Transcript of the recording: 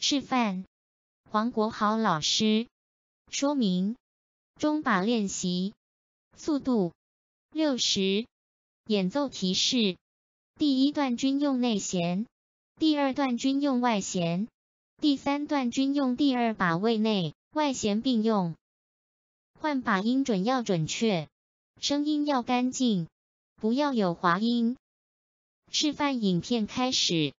示范，黄国豪老师说明中把练习速度六十，演奏提示：第一段均用内弦，第二段均用外弦，第三段均用第二把位内外弦并用。换把音准要准确，声音要干净，不要有滑音。示范影片开始。